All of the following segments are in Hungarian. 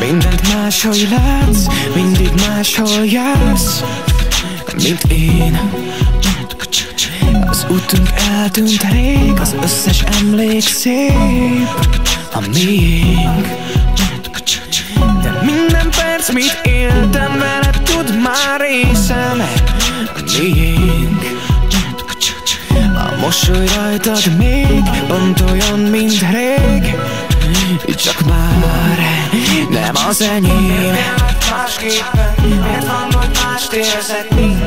Mindent máshogy látsz, mindig máshol jársz Mint én Az útunk eltűnt rég, az összes emlék szép. A miénk De minden perc, mit éltem veled, tud már részem A miénk A mosoly rajtad még, pont olyan, mint rég. Csak már nem az enyém. Miért van, hogy mást érzek, mint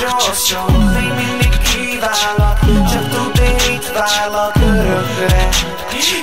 másról szól Még mindig kívánlak, csak tud én itt várlak örökre És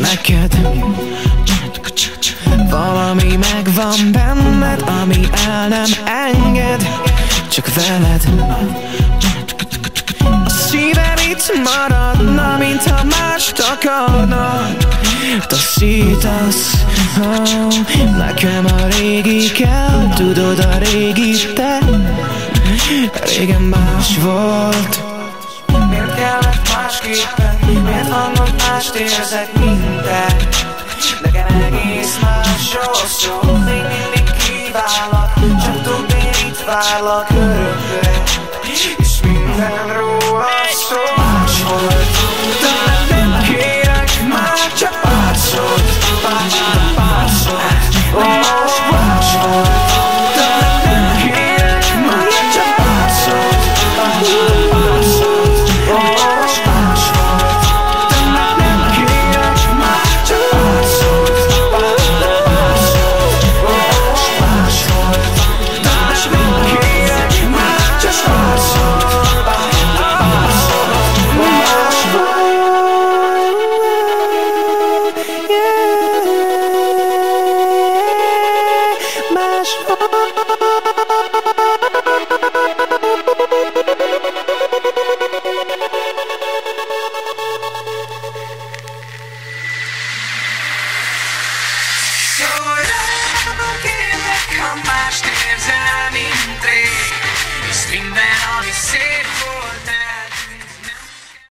neked. Valami megvan benned Ami el nem enged. Csak veled. A szívem itt maradna Mint ha mást akarna. Taszítasz oh, Nekem a régi kell Tudod a régi te. Régen más volt másképpen? Miért hogy mást érzek, te? Nekem egész másról szól Még mindig kívánlak Csak tud itt várlak Más